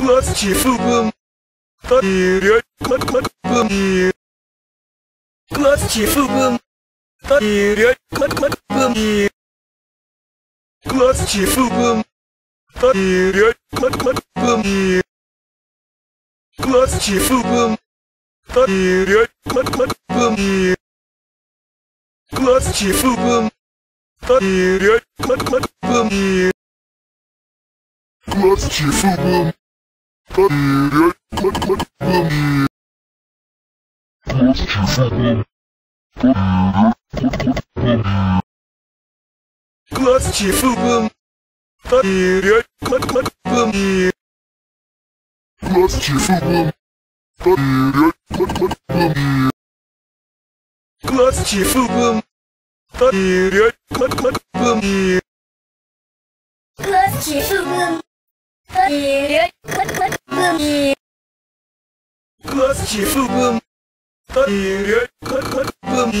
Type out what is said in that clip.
класс чифубум, Тариря, как как бум, класс чифубум, Тариря, как как бум, класс чифубум, Тариря, как как бум, класс чифубум, Тариря, как как бум, класс чифубум, Тариря, как как бум, класс чифубум, класс чифубум, Класс чифубум, Тариря, как как бум, класс чифубум, Тариря, как как бум, класс чифубум, Тариря, как как бум, класс чифубум, Тариря, как как бум, 各起风，各地人各各不一样。